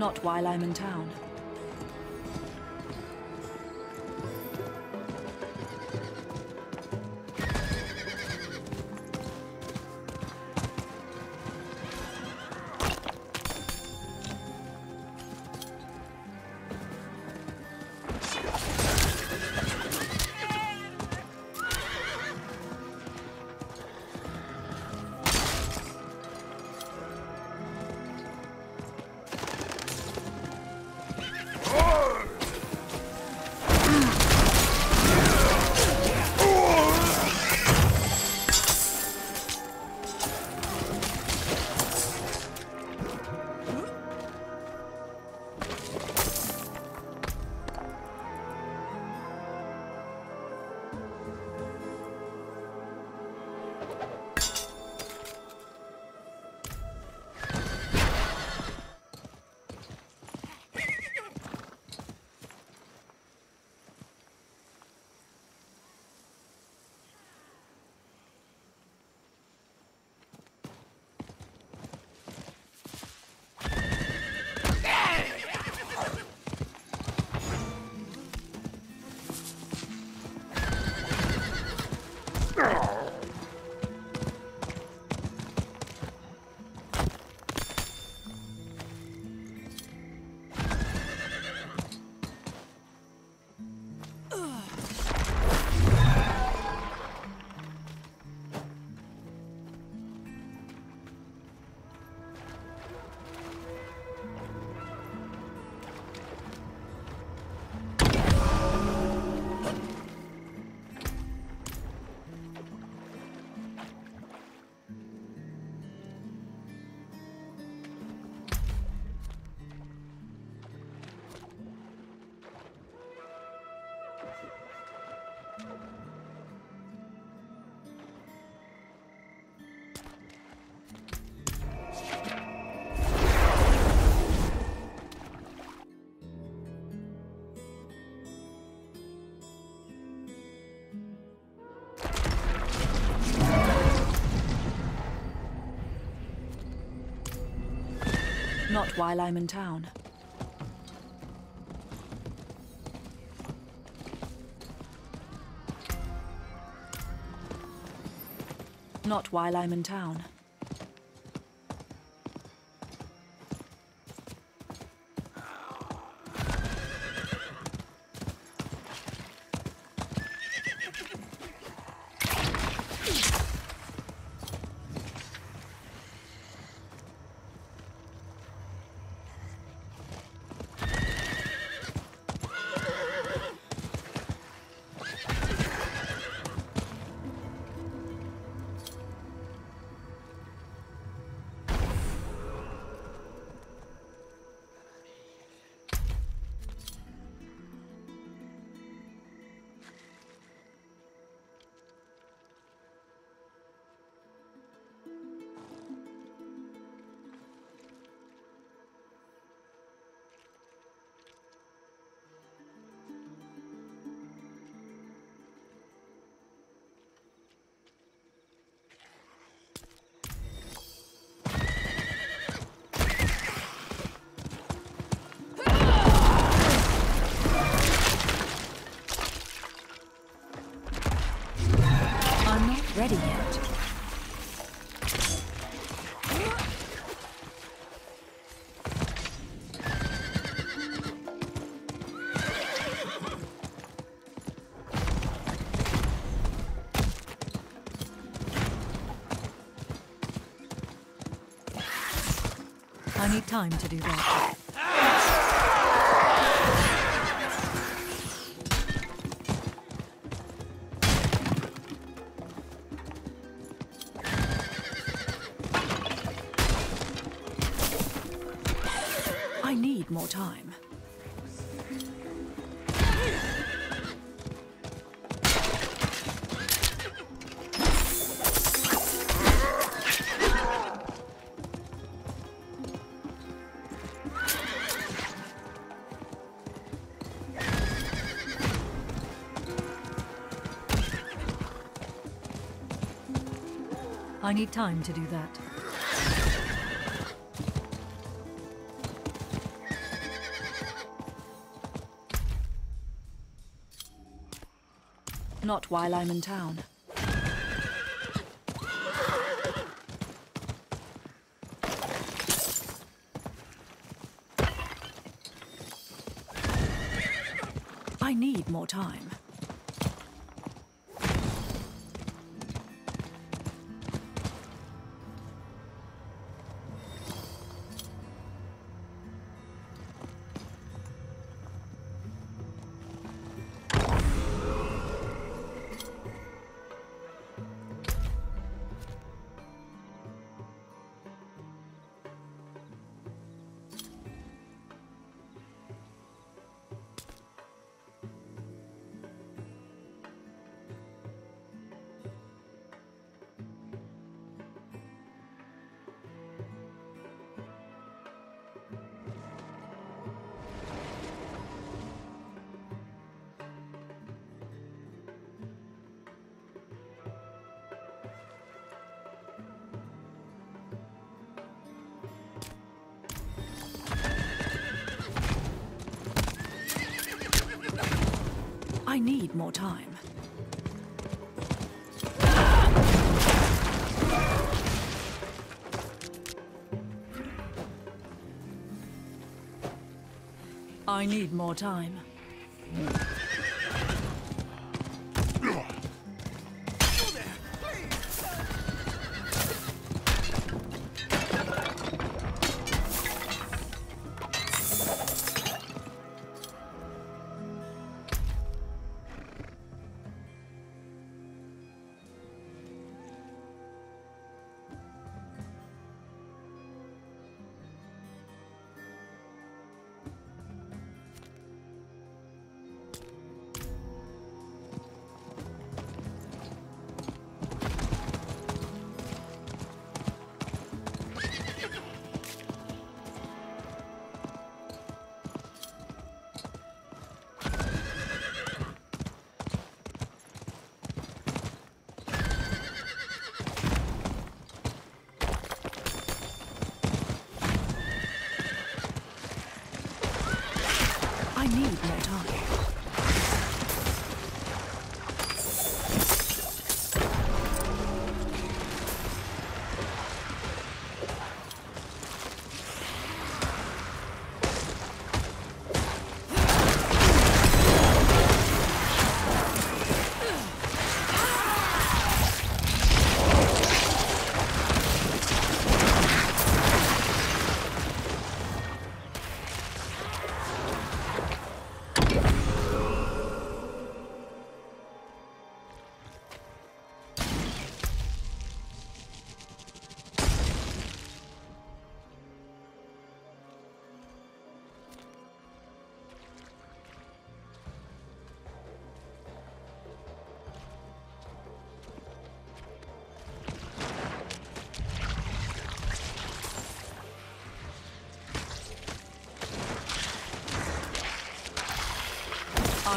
Not while I'm in town. Not while I'm in town. Not while I'm in town. Need time to do that. I need more time. I need time to do that. Not while I'm in town. I need more time. Need more time. I need more time.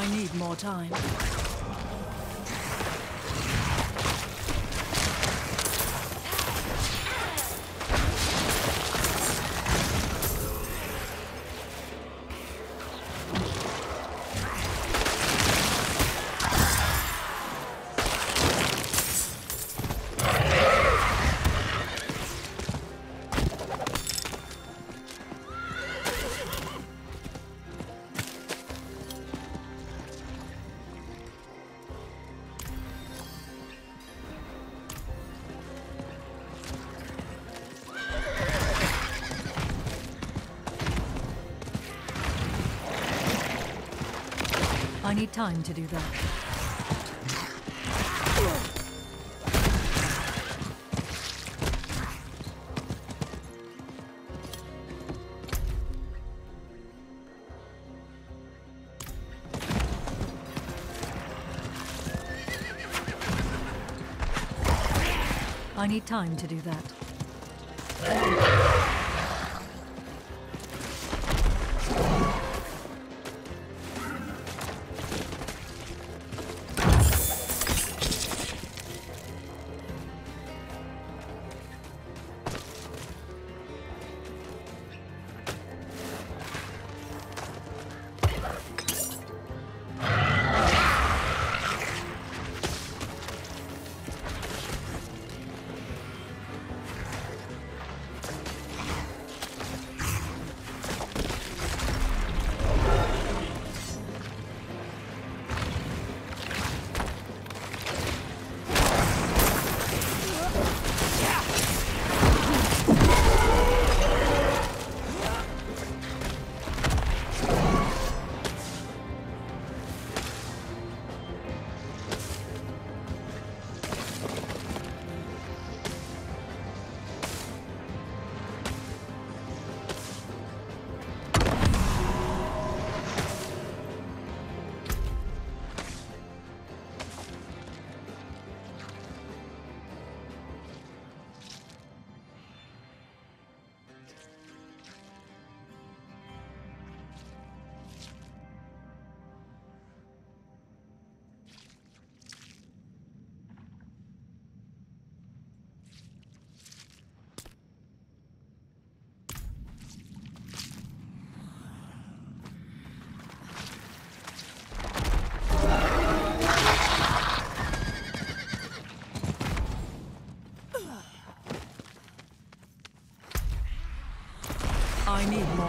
I need more time. I need time to do that. I need time to do that.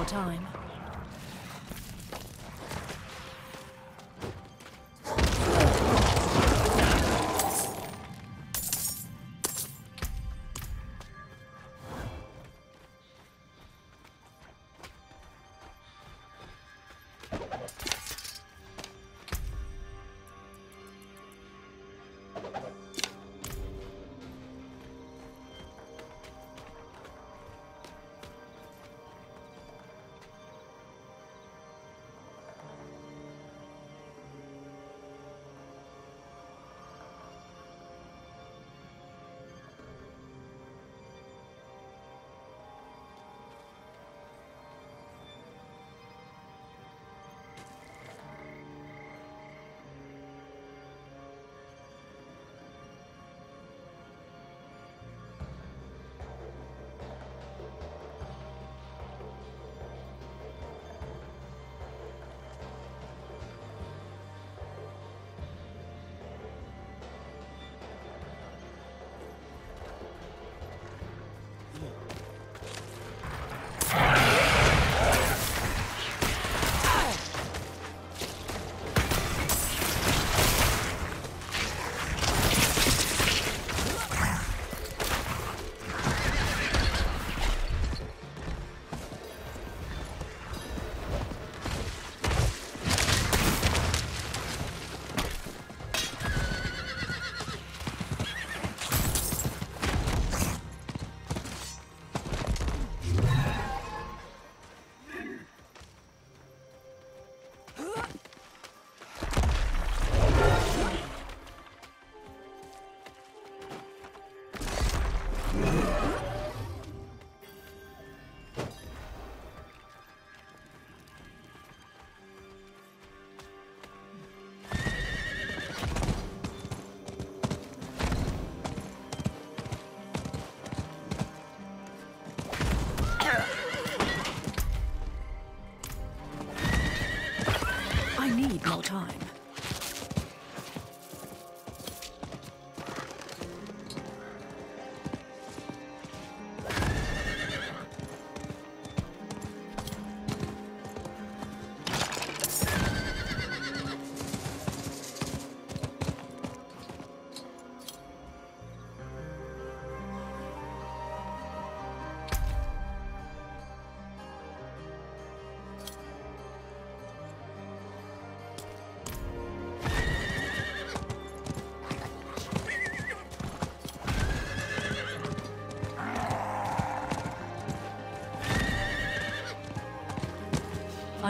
More time.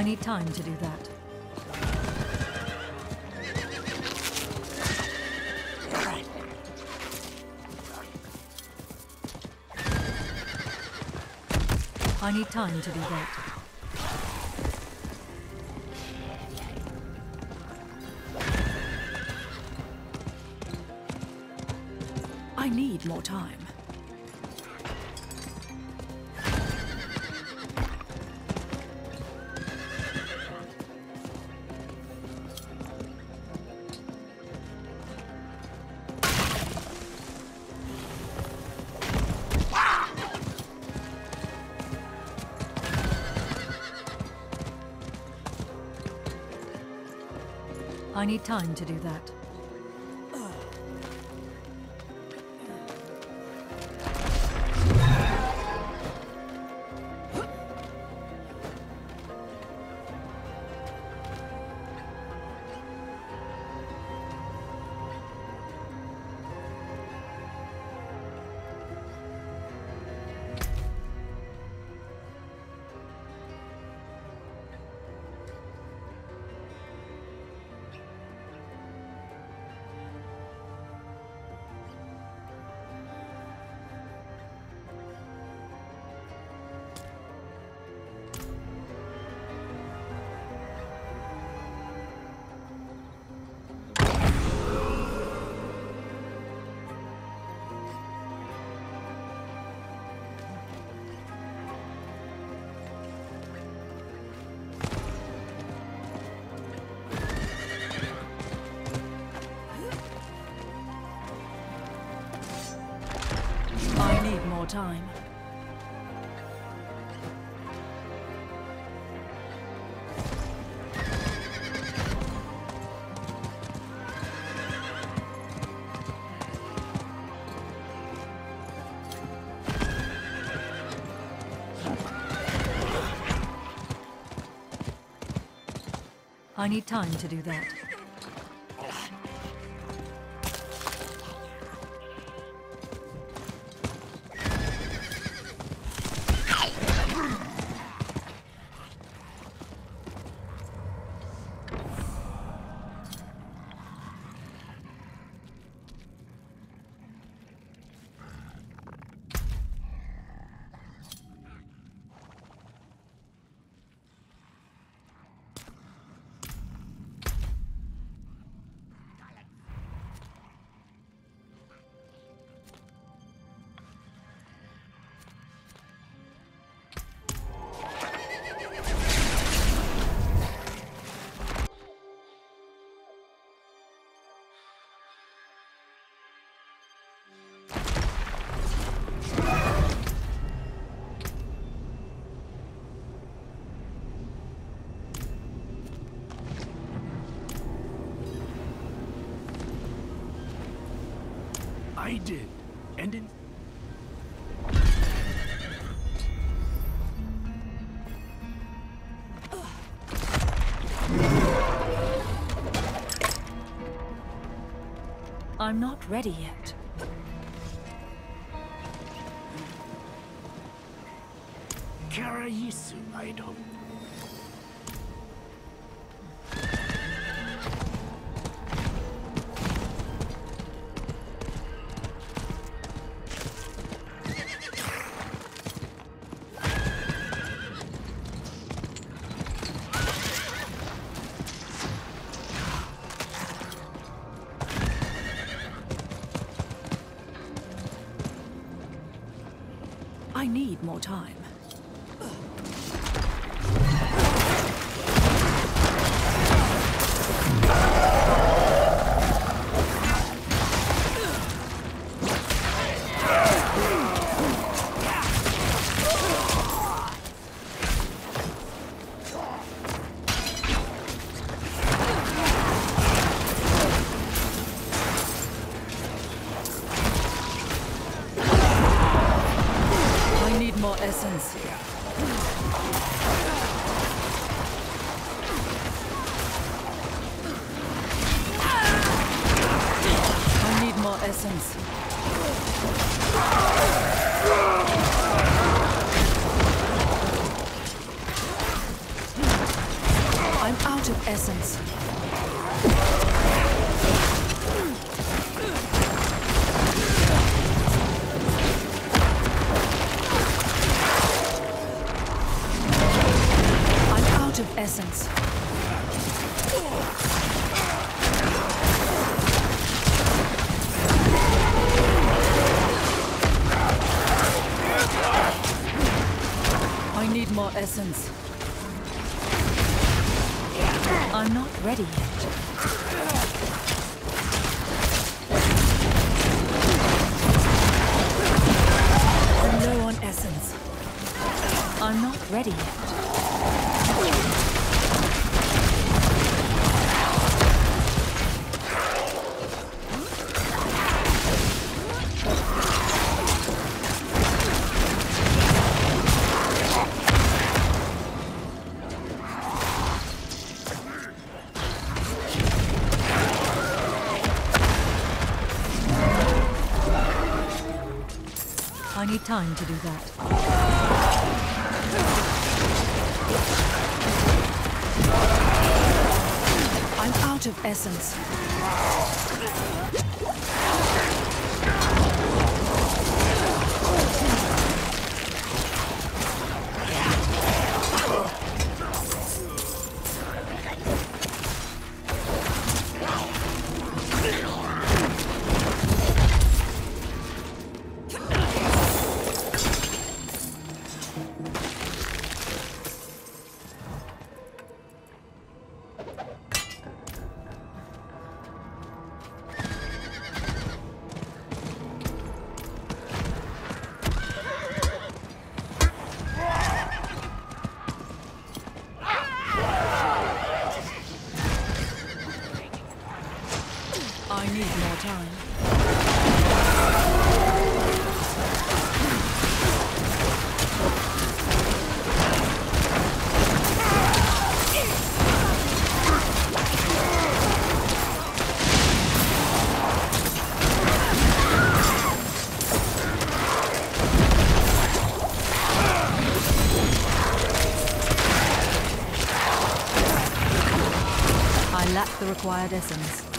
Need time to do that. I need time to do that. I need more time. I need time to do that. time. I need time to do that. Did. And in I'm not ready yet. Karayisu, I'd hope. More time. Essence. I need more essence. I'm not ready yet. Time to do that. I'm out of essence. The required essence.